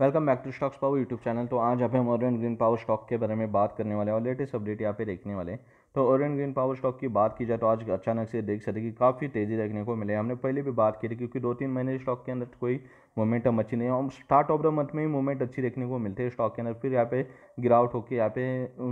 Welcome back to stocks power YouTube channel. तो आज यहाँ पे हम ओरियन ग्रीन पावर स्टॉक के बारे में बात करने वाले हैं और लेटेस्ट अपडेट यहाँ पे देखने वाले हैं। तो ओरियन ग्रीन पावर स्टॉक की बात की जाए तो आज अचानक से देख सकते कि काफ़ी तेज़ी देखने को मिले हमने पहले भी बात की थी क्योंकि दो तीन महीने स्टॉक के अंदर कोई मोमेंटम अच्छी नहीं है और स्टार्ट ऑफ़ द मंथ में ही मूवमेंट अच्छी देखने को मिलते हैं स्टॉक के अंदर। फिर यहाँ पे गिरावट होकर यहाँ पे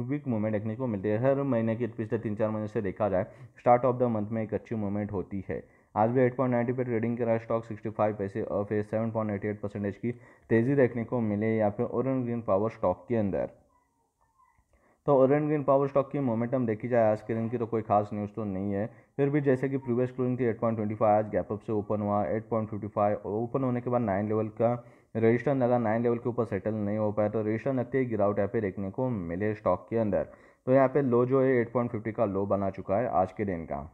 वीक मूवमेंट देखने को मिलती है। हर महीने के पिछले तीन चार महीने से देखा जाए स्टार्ट ऑफ़ द मंथ में एक अच्छी मूवमेंट होती है। आज भी 8.90 पर ट्रेडिंग करा स्टॉक 65 पैसे और फिर 7.88 परसेंटेज की तेज़ी देखने को मिले या फिर ओरेंज ग्रीन पावर स्टॉक के अंदर। तो ओरेंज ग्रीन पावर स्टॉक की मोमेंटम देखी जाए आज के दिन की तो कोई खास न्यूज़ तो नहीं है। फिर भी जैसे कि प्रीवियस क्लोजिंग थी 8.25 आज गैप अप से ओपन हुआ 8.55 ओपन होने के बाद नाइन लेवल का रजिस्टर लगा नाइन लेवल के ऊपर सेटल नहीं हो पाया तो रजिस्टर लगते ही गिरावट यहाँ पे देखने को मिले स्टॉक के अंदर। तो यहाँ पे लो जो है, एट पॉइंट फिफ्टी का लो बना चुका है आज के दिन का।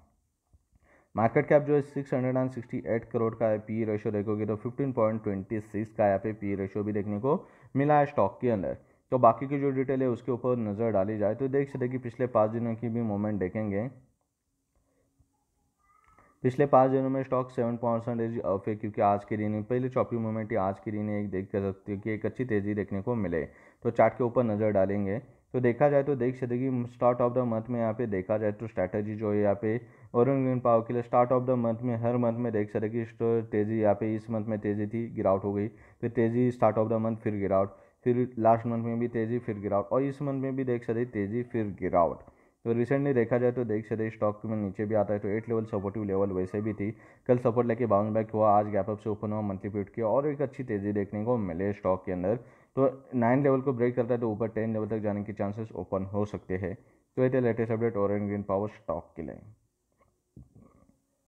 मार्केट कैप जो है six hundred and sixty eight crore का है पी रेशो देखोगे तो फिफ्टीन पॉइंट ट्वेंटी सिक्स का यहाँ पे पी रेशो भी देखने को मिला है स्टॉक के अंदर। तो बाकी की जो डिटेल है उसके ऊपर नज़र डाली जाए तो देख सकते कि पिछले पाँच दिनों की भी मूवमेंट देखेंगे। पिछले पाँच दिनों में स्टॉक सेवन परसेंटेज ऑफ़ है क्योंकि आज के दिन पहले चौपी मूवमेंट आज के दिन एक देख सकते हो कि एक अच्छी तेज़ी देखने को मिले। तो चार्ट के ऊपर नज़र डालेंगे। तो देखा जाए तो देख सकते कि स्टार्ट ऑफ़ द मंथ में यहाँ पे देखा जाए तो स्ट्रैटेजी जो है यहाँ पे और ग्रीन के लिए स्टार्ट ऑफ़ द मंथ में हर मंथ में देख सकते कि तेज़ी यहाँ पे इस मंथ में तेज़ी थी, गिरावट हो गई। फिर तेज़ी स्टार्ट ऑफ़ द मंथ फिर गिरावट। फिर लास्ट मंथ में भी तेज़ी, फिर गिरावट। और इस मंथ में भी देख सकते तेज़ी, फिर गिरावट। तो रिसेंटली देखा जाए तो देख सकते स्टॉक में नीचे भी आता है तो एट लेवल सपोर्टिव लेवल वैसे भी थी। कल सपोर्ट लेके बाउंस बैक हुआ, आज गैप अप से ओपन हुआ मंथली पीट किया और एक अच्छी तेज़ी देखने को मिले स्टॉक के अंदर। तो नाइन लेवल को ब्रेक करता है तो ऊपर टेन लेवल तक जाने के चांसेस ओपन हो सकते हैं। तो ये थे लेटेस्ट अपडेट और ग्रीन पावर स्टॉक के लिए।